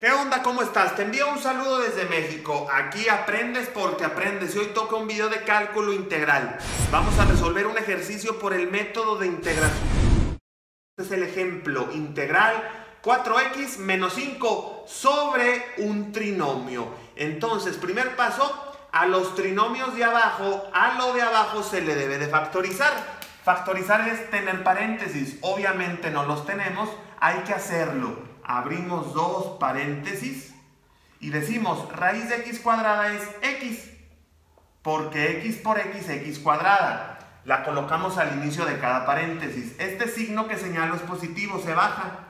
¿Qué onda? ¿Cómo estás? Te envío un saludo desde México. Aquí aprendes porque aprendes y hoy toca un video de cálculo integral. Vamos a resolver un ejercicio por el método de integración. Este es el ejemplo integral 4x menos 5 sobre un trinomio. Entonces, primer paso, a los trinomios de abajo, a lo de abajo se le debe de factorizar. Factorizar es tener paréntesis. Obviamente no los tenemos, hay que hacerlo abrimos dos paréntesis y decimos raíz de x cuadrada es x, porque x por x, x cuadrada. La colocamos al inicio de cada paréntesis. Este signo que señalo es positivo, se baja.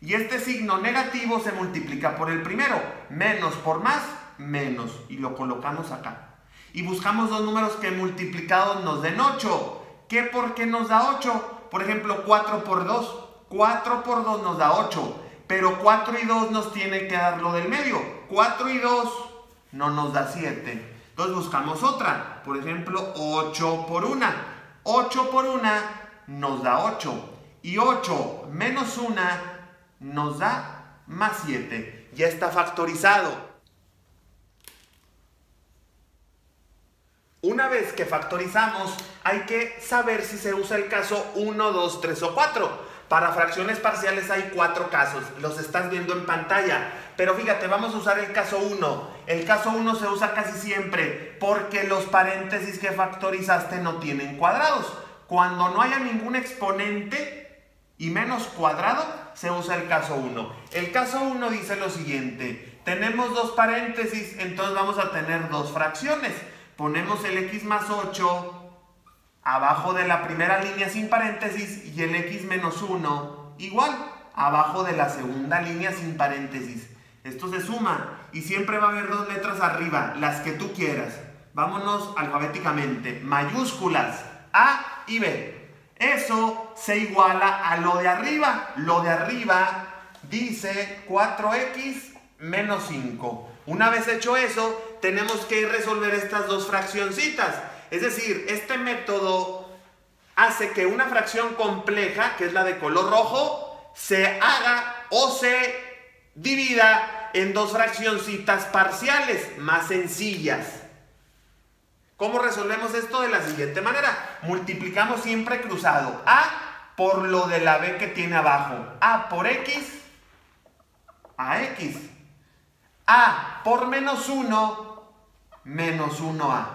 Y este signo negativo se multiplica por el primero. Menos por más, menos. Y lo colocamos acá. Y buscamos dos números que multiplicados nos den 8. ¿Qué por qué nos da 8? Por ejemplo, 4 por 2. 4 por 2 nos da 8. Pero 4 y 2 nos tiene que dar lo del medio. 4 y 2 no nos da 7. Entonces buscamos otra. Por ejemplo, 8 por 1. 8 por 1 nos da 8. Y 8 menos 1 nos da más 7. Ya está factorizado. Una vez que factorizamos, hay que saber si se usa el caso 1, 2, 3 o 4. Para fracciones parciales hay cuatro casos, los estás viendo en pantalla. Pero fíjate, vamos a usar el caso 1. El caso 1 se usa casi siempre porque los paréntesis que factorizaste no tienen cuadrados. Cuando no haya ningún exponente y menos cuadrado, se usa el caso 1. El caso 1 dice lo siguiente. Tenemos dos paréntesis, entonces vamos a tener dos fracciones. Ponemos el x más 8 abajo de la primera línea sin paréntesis y el x menos 1 igual abajo de la segunda línea sin paréntesis. Esto se suma y siempre va a haber dos letras arriba, las que tú quieras. Vámonos alfabéticamente. Mayúsculas A y B. Eso se iguala a lo de arriba. Lo de arriba dice 4x menos 5. Una vez hecho eso, tenemos que resolver estas dos fraccioncitas. Es decir, este método hace que una fracción compleja, que es la de color rojo, se haga o se divida en dos fraccioncitas parciales más sencillas. ¿Cómo resolvemos esto? De la siguiente manera. Multiplicamos siempre cruzado. A por lo de la B que tiene abajo. A por X a X. A por menos 1 menos 1A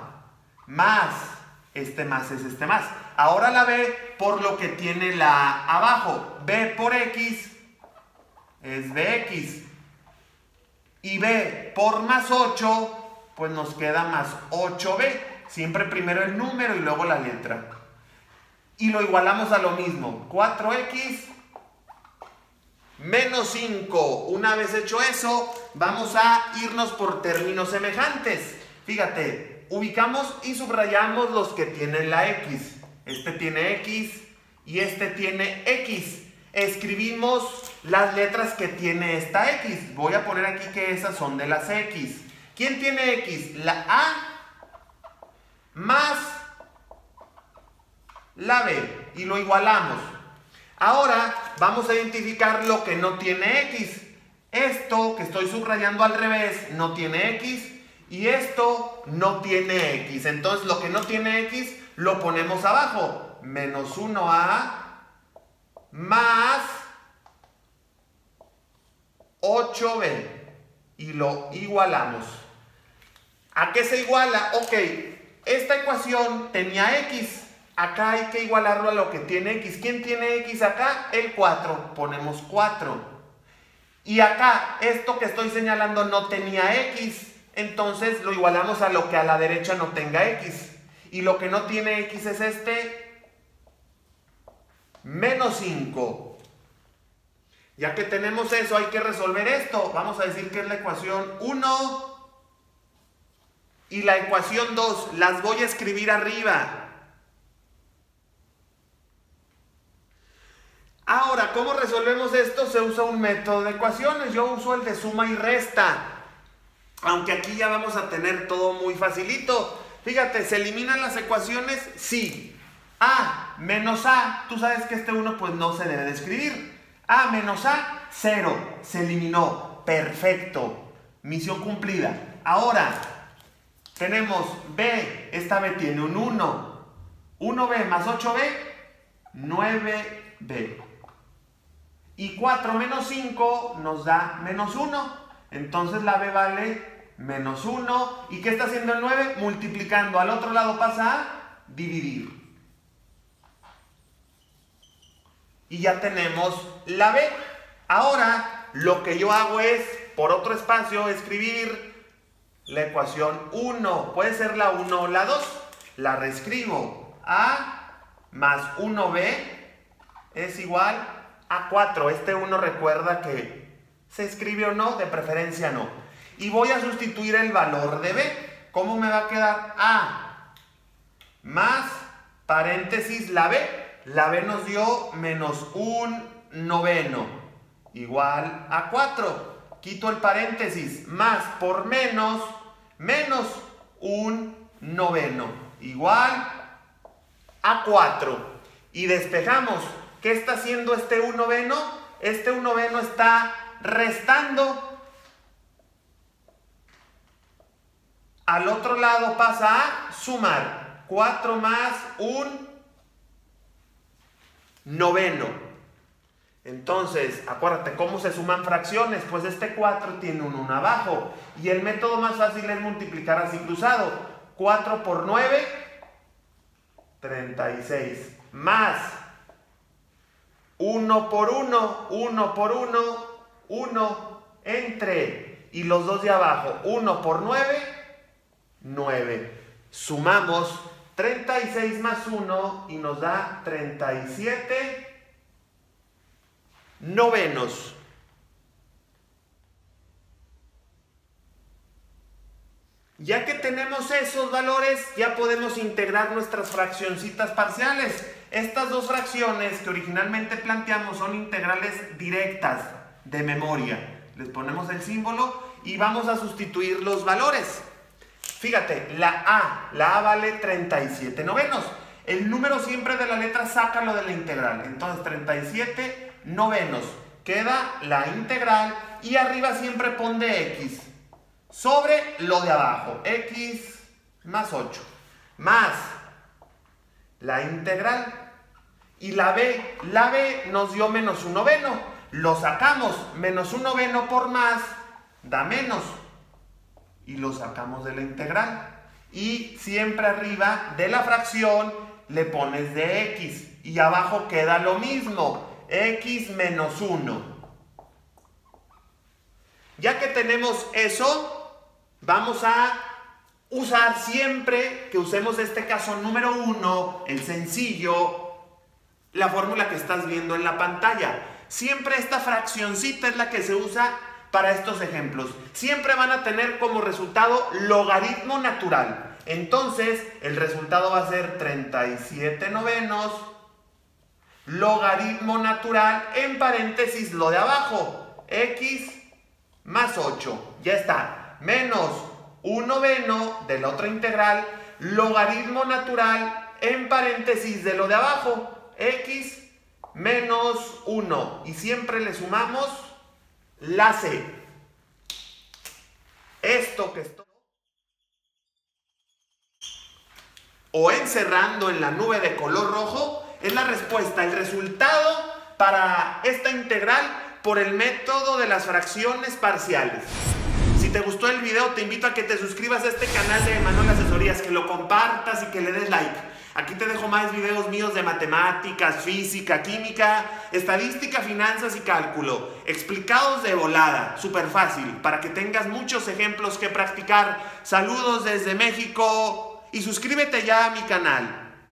más este más es este más. Ahora la B por lo que tiene la abajo. B por X es BX. Y B por más 8, pues nos queda más 8B. Siempre primero el número y luego la letra. Y lo igualamos a lo mismo. 4X menos 5. Una vez hecho eso, vamos a irnos por términos semejantes. Fíjate, ubicamos y subrayamos los que tienen la X. Este tiene X y este tiene X. Escribimos las letras que tiene esta X. Voy a poner aquí que esas son de las X. ¿Quién tiene X? La A más la B. Y lo igualamos. Ahora vamos a identificar lo que no tiene X. Esto que estoy subrayando al revés no tiene X y esto no tiene x. Entonces lo que no tiene x lo ponemos abajo. Menos 1a más 8b. Y lo igualamos. ¿A qué se iguala? Ok, esta ecuación tenía x. Acá hay que igualarlo a lo que tiene x. ¿Quién tiene x acá? El 4. Ponemos 4. Y acá, esto que estoy señalando no tenía x entonces lo igualamos a lo que a la derecha no tenga x. Y lo que no tiene x es este, menos 5. Ya que tenemos eso, hay que resolver esto. Vamos a decir que es la ecuación 1 y la ecuación 2. Las voy a escribir arriba. Ahora, ¿cómo resolvemos esto? Se usa un método de ecuaciones. Yo uso el de suma y resta. Aunque aquí ya vamos a tener todo muy facilito. Fíjate, ¿se eliminan las ecuaciones? Sí. A menos A, tú sabes que este 1 pues no se debe de escribir. A menos A, 0, se eliminó. Perfecto. Misión cumplida. Ahora, tenemos B. Esta B tiene un 1. 1B más 8B, 9B. Y 4 menos 5 nos da menos 1. Entonces la B vale menos 1. ¿Y qué está haciendo el 9? Multiplicando. Al otro lado pasa a dividir. Y ya tenemos la B. Ahora lo que yo hago es, por otro espacio, escribir la ecuación 1. Puede ser la 1 o la 2. La reescribo. A más 1B es igual a 4. Este 1 recuerda que se escribe o no, de preferencia no. Y voy a sustituir el valor de B. ¿Cómo me va a quedar? A más paréntesis la B. La B nos dio menos un noveno igual a 4. Quito el paréntesis, más por menos, menos un noveno igual a 4. Y despejamos. ¿Qué está haciendo este un noveno? Este un noveno está restando. Al otro lado pasa a sumar. 4 más un noveno. Entonces, acuérdate, ¿cómo se suman fracciones? Pues este 4 tiene un 1 abajo. Y el método más fácil es multiplicar así cruzado. 4 por 9, 36. Más 1 por 1, 1 por 1, 1 entre. Y los dos de abajo, 1 por 9, 9. Sumamos 36 más 1 y nos da 37 novenos. Ya que tenemos esos valores, ya podemos integrar nuestras fraccioncitas parciales. Estas dos fracciones que originalmente planteamos son integrales directas de memoria. Les ponemos el símbolo y vamos a sustituir los valores. Fíjate, la A, la A vale 37 novenos. El número siempre de la letra sácalo de la integral. Entonces 37 novenos. Queda la integral y arriba siempre pon de x sobre lo de abajo. x más 8. Más la integral. Y la b, la b nos dio menos un noveno. Lo sacamos. Menos un noveno por más da menos. Y lo sacamos de la integral. Y siempre arriba de la fracción le pones de x. Y abajo queda lo mismo x menos 1. Ya que tenemos eso, vamos a usar siempre que usemos este caso número 1, el sencillo, la fórmula que estás viendo en la pantalla. Siempre esta fraccioncita es la que se usa para estos ejemplos. Siempre van a tener como resultado logaritmo natural. Entonces, el resultado va a ser 37 novenos logaritmo natural, en paréntesis lo de abajo, x más 8, ya está, menos 1 noveno de la otra integral, logaritmo natural, en paréntesis de lo de abajo, x menos 1, y siempre le sumamos la c. Esto que estoy... o encerrando en la nube de color rojo, es la respuesta, el resultado para esta integral por el método de las fracciones parciales. Si te gustó el video, te invito a que te suscribas a este canal de Manuel Asesorías, que lo compartas y que le des like. Aquí te dejo más videos míos de matemáticas, física, química, estadística, finanzas y cálculo, explicados de volada, súper fácil, para que tengas muchos ejemplos que practicar. Saludos desde México y suscríbete ya a mi canal.